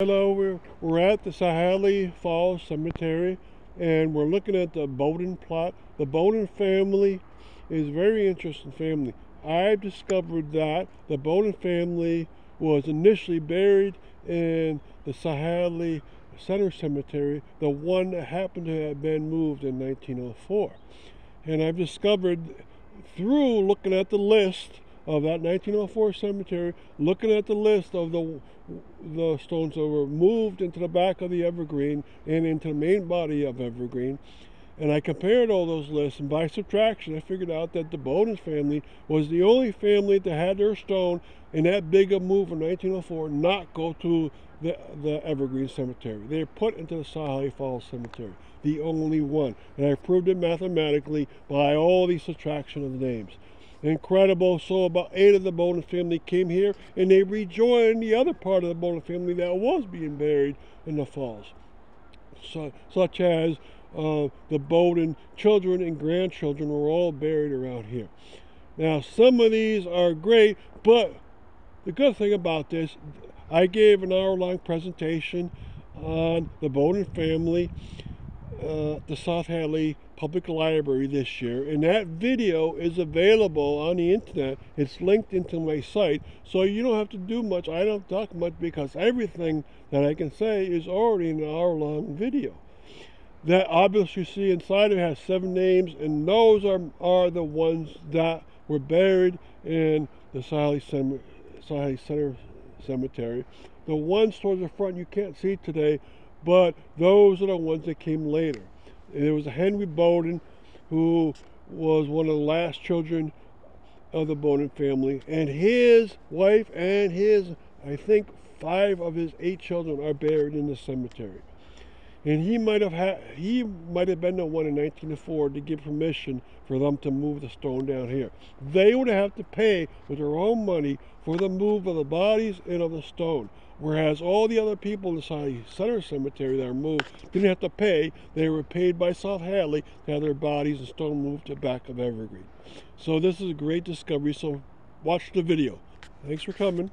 Hello, we're, we're at the South Hadley Falls Cemetery and we're looking at the Bowdoin plot. The Bowdoin family is a very interesting family. I've discovered that the Bowdoin family was initially buried in the South Hadley Center Cemetery, the one that happened to have been moved in 1904. And I've discovered through looking at the list of that 1904 cemetery, looking at the list of the the stones that were moved into the back of the evergreen and into the main body of evergreen, and I compared all those lists, and by subtraction, I figured out that the Bowdoin family was the only family that had their stone in that big a move in 1904 not go to the, the Evergreen Cemetery. They were put into the South Hadley Falls Cemetery, the only one. And I proved it mathematically by all these subtraction of the names. Incredible. So about eight of the Bowdoin family came here and they rejoined the other part of the Bowdoin family that was being buried in the falls. So, such as uh, the Bowdoin children and grandchildren were all buried around here. Now, some of these are great, but the good thing about this, I gave an hour-long presentation on the Bowdoin family, uh, the South Hadley Public Library this year, and that video is available on the internet. It's linked into my site, so you don't have to do much. I don't talk much because everything that I can say is already in an hour-long video. That obelisk you see inside it has seven names, and those are, are the ones that were buried in the South Hadley Center Cemetery. The ones towards the front you can't see today, but those are the ones that came later. There was Henry Bowdoin who was one of the last children of the Bowdoin family, and his wife and his, I think, five of his eight children are buried in the cemetery and he might have had he might have been the one in 1904 to give permission for them to move the stone down here. They would have to pay with their own money for the move of the bodies and of the stone. Whereas all the other people in the Center Cemetery that are moved didn't have to pay. They were paid by South Hadley to have their bodies and stone moved to back of Evergreen. So this is a great discovery. So watch the video. Thanks for coming.